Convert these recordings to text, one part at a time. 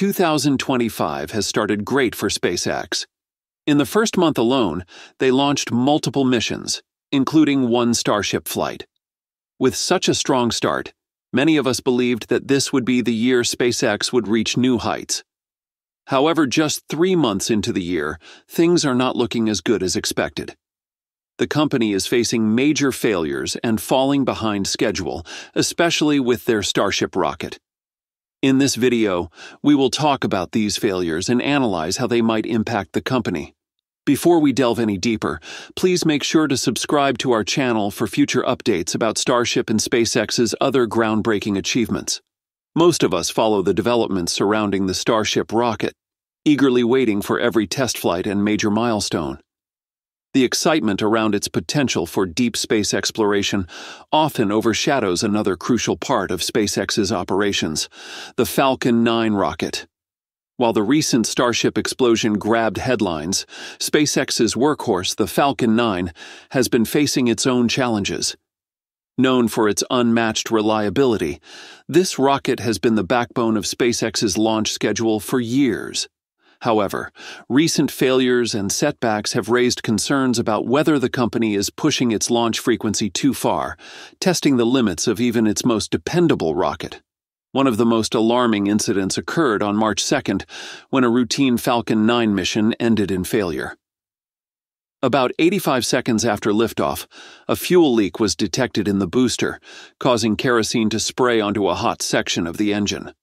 2025 has started great for SpaceX. In the first month alone, they launched multiple missions, including one Starship flight. With such a strong start, many of us believed that this would be the year SpaceX would reach new heights. However, just three months into the year, things are not looking as good as expected. The company is facing major failures and falling behind schedule, especially with their Starship rocket. In this video, we will talk about these failures and analyze how they might impact the company. Before we delve any deeper, please make sure to subscribe to our channel for future updates about Starship and SpaceX's other groundbreaking achievements. Most of us follow the developments surrounding the Starship rocket, eagerly waiting for every test flight and major milestone. The excitement around its potential for deep space exploration often overshadows another crucial part of SpaceX's operations the Falcon 9 rocket. While the recent Starship explosion grabbed headlines, SpaceX's workhorse, the Falcon 9, has been facing its own challenges. Known for its unmatched reliability, this rocket has been the backbone of SpaceX's launch schedule for years. However, recent failures and setbacks have raised concerns about whether the company is pushing its launch frequency too far, testing the limits of even its most dependable rocket. One of the most alarming incidents occurred on March 2nd when a routine Falcon 9 mission ended in failure. About 85 seconds after liftoff, a fuel leak was detected in the booster, causing kerosene to spray onto a hot section of the engine.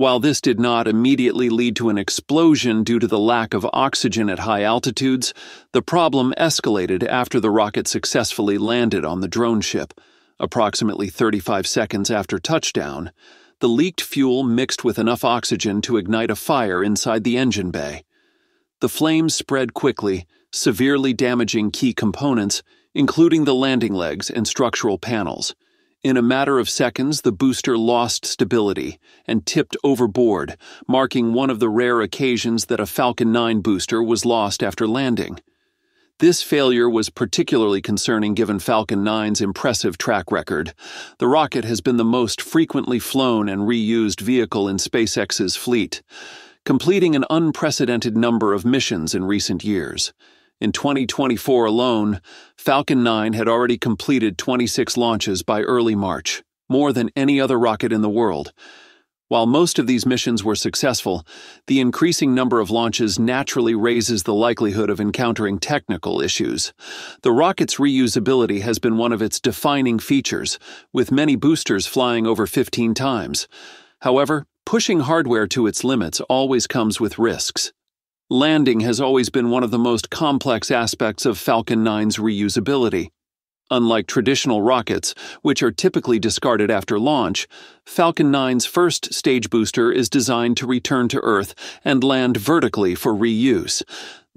While this did not immediately lead to an explosion due to the lack of oxygen at high altitudes, the problem escalated after the rocket successfully landed on the drone ship. Approximately 35 seconds after touchdown, the leaked fuel mixed with enough oxygen to ignite a fire inside the engine bay. The flames spread quickly, severely damaging key components, including the landing legs and structural panels. In a matter of seconds, the booster lost stability and tipped overboard, marking one of the rare occasions that a Falcon 9 booster was lost after landing. This failure was particularly concerning given Falcon 9's impressive track record. The rocket has been the most frequently flown and reused vehicle in SpaceX's fleet, completing an unprecedented number of missions in recent years. In 2024 alone, Falcon 9 had already completed 26 launches by early March, more than any other rocket in the world. While most of these missions were successful, the increasing number of launches naturally raises the likelihood of encountering technical issues. The rocket's reusability has been one of its defining features, with many boosters flying over 15 times. However, pushing hardware to its limits always comes with risks. Landing has always been one of the most complex aspects of Falcon 9's reusability. Unlike traditional rockets, which are typically discarded after launch, Falcon 9's first stage booster is designed to return to Earth and land vertically for reuse.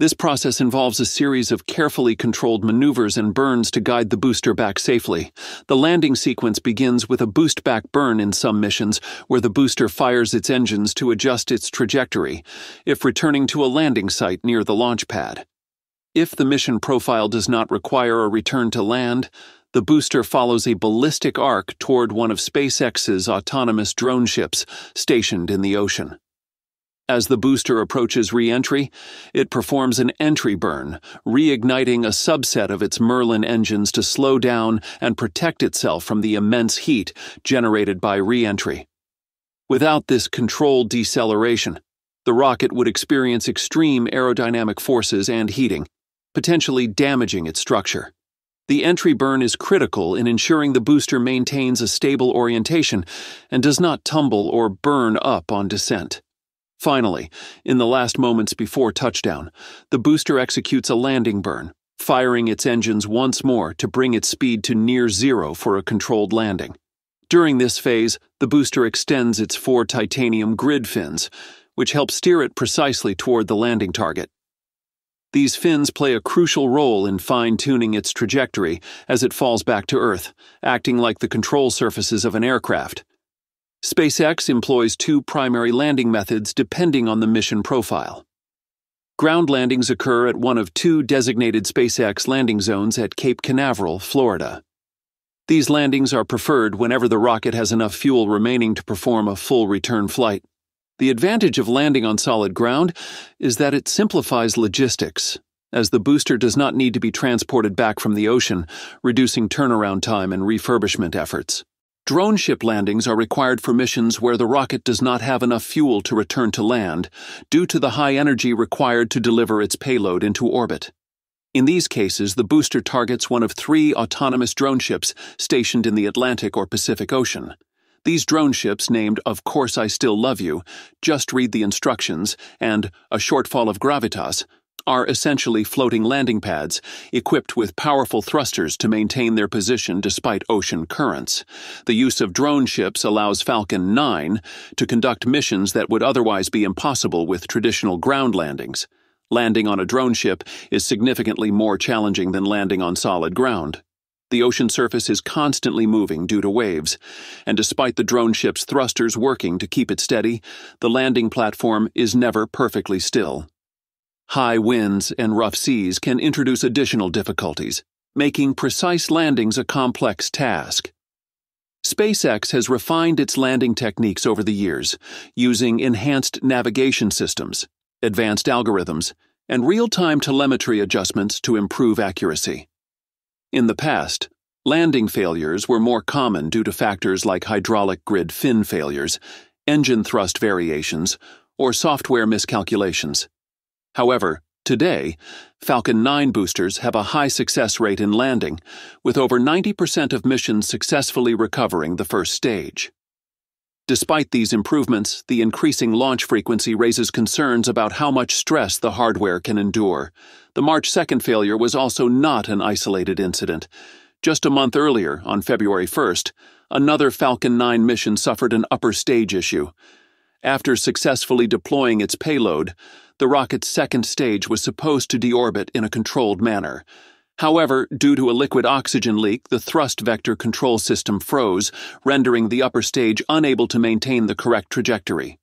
This process involves a series of carefully controlled maneuvers and burns to guide the booster back safely. The landing sequence begins with a boost back burn in some missions, where the booster fires its engines to adjust its trajectory, if returning to a landing site near the launch pad. If the mission profile does not require a return to land, the booster follows a ballistic arc toward one of SpaceX's autonomous drone ships stationed in the ocean. As the booster approaches re-entry, it performs an entry burn, reigniting a subset of its Merlin engines to slow down and protect itself from the immense heat generated by re-entry. Without this controlled deceleration, the rocket would experience extreme aerodynamic forces and heating, potentially damaging its structure. The entry burn is critical in ensuring the booster maintains a stable orientation and does not tumble or burn up on descent. Finally, in the last moments before touchdown, the booster executes a landing burn, firing its engines once more to bring its speed to near zero for a controlled landing. During this phase, the booster extends its four titanium grid fins, which help steer it precisely toward the landing target. These fins play a crucial role in fine tuning its trajectory as it falls back to Earth, acting like the control surfaces of an aircraft. SpaceX employs two primary landing methods depending on the mission profile. Ground landings occur at one of two designated SpaceX landing zones at Cape Canaveral, Florida. These landings are preferred whenever the rocket has enough fuel remaining to perform a full return flight. The advantage of landing on solid ground is that it simplifies logistics, as the booster does not need to be transported back from the ocean, reducing turnaround time and refurbishment efforts. Drone ship landings are required for missions where the rocket does not have enough fuel to return to land due to the high energy required to deliver its payload into orbit. In these cases, the booster targets one of three autonomous drone ships stationed in the Atlantic or Pacific Ocean. These drone ships, named Of Course I Still Love You, Just Read the Instructions, and A Shortfall of Gravitas, are essentially floating landing pads equipped with powerful thrusters to maintain their position despite ocean currents. The use of drone ships allows Falcon 9 to conduct missions that would otherwise be impossible with traditional ground landings. Landing on a drone ship is significantly more challenging than landing on solid ground. The ocean surface is constantly moving due to waves, and despite the drone ship's thrusters working to keep it steady, the landing platform is never perfectly still. High winds and rough seas can introduce additional difficulties, making precise landings a complex task. SpaceX has refined its landing techniques over the years, using enhanced navigation systems, advanced algorithms, and real time telemetry adjustments to improve accuracy. In the past, landing failures were more common due to factors like hydraulic grid fin failures, engine thrust variations, or software miscalculations. However, today, Falcon 9 boosters have a high success rate in landing, with over 90% of missions successfully recovering the first stage. Despite these improvements, the increasing launch frequency raises concerns about how much stress the hardware can endure. The March 2nd failure was also not an isolated incident. Just a month earlier, on February 1st, another Falcon 9 mission suffered an upper stage issue. After successfully deploying its payload, the rocket's second stage was supposed to deorbit in a controlled manner. However, due to a liquid oxygen leak, the thrust vector control system froze, rendering the upper stage unable to maintain the correct trajectory.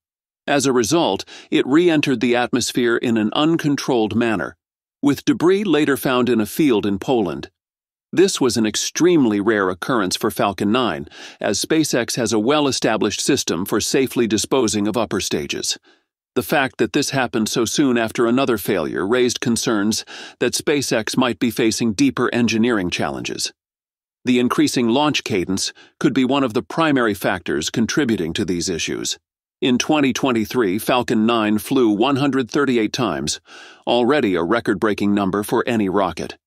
As a result, it re entered the atmosphere in an uncontrolled manner, with debris later found in a field in Poland. This was an extremely rare occurrence for Falcon 9, as SpaceX has a well established system for safely disposing of upper stages. The fact that this happened so soon after another failure raised concerns that SpaceX might be facing deeper engineering challenges. The increasing launch cadence could be one of the primary factors contributing to these issues. In 2023, Falcon 9 flew 138 times, already a record breaking number for any rocket.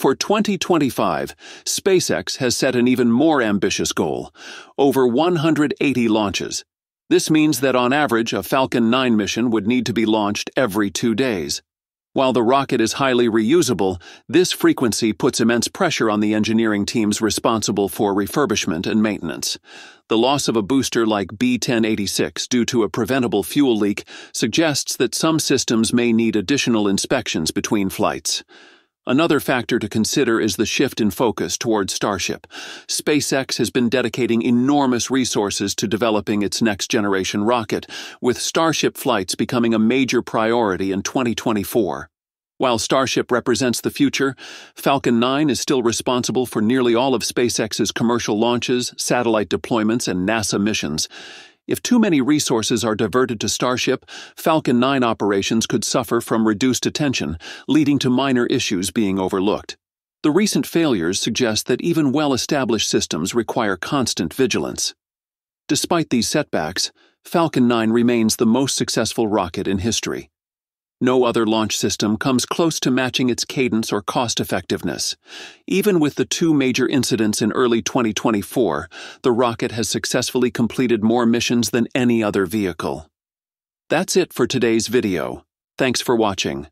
For 2025, SpaceX has set an even more ambitious goal over 180 launches this means that on average, a Falcon 9 mission would need to be launched every two days. While the rocket is highly reusable, this frequency puts immense pressure on the engineering teams responsible for refurbishment and maintenance. The loss of a booster like B 1086 due to a preventable fuel leak suggests that some systems may need additional inspections between flights. Another factor to consider is the shift in focus toward Starship. SpaceX has been dedicating enormous resources to developing its next generation rocket, with Starship flights becoming a major priority in 2024. While Starship represents the future, Falcon 9 is still responsible for nearly all of SpaceX's commercial launches, satellite deployments, and NASA missions. If too many resources are diverted to Starship, Falcon 9 operations could suffer from reduced attention, leading to minor issues being overlooked. The recent failures suggest that even well established systems require constant vigilance. Despite these setbacks, Falcon 9 remains the most successful rocket in history. No other launch system comes close to matching its cadence or cost effectiveness. Even with the two major incidents in early 2024, the rocket has successfully completed more missions than any other vehicle. That's it for today's video. Thanks for watching.